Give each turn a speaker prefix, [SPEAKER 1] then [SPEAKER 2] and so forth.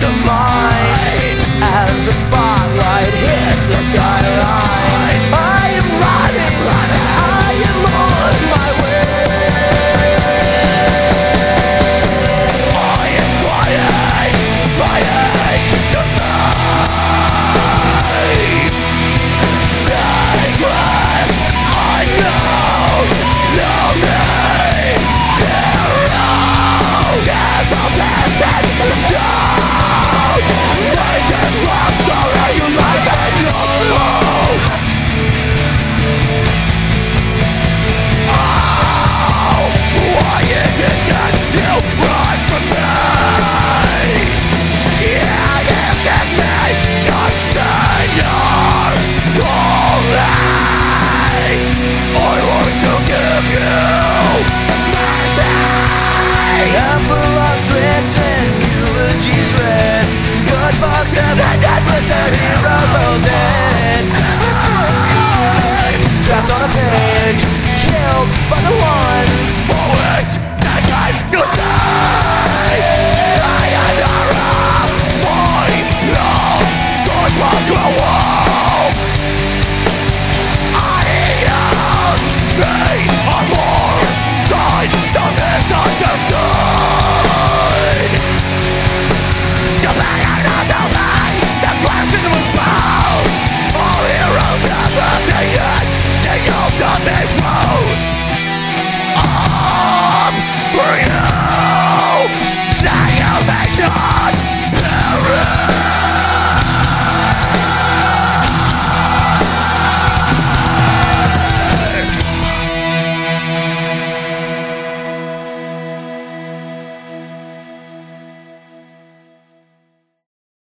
[SPEAKER 1] progress that the heroes all dead Trapped on a page.